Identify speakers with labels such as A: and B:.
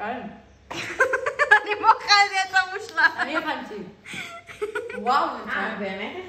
A: קל.
B: אני מוכן לי את זה מושלם.
A: אני הבנתי. וואו, זה טוב.
C: באמת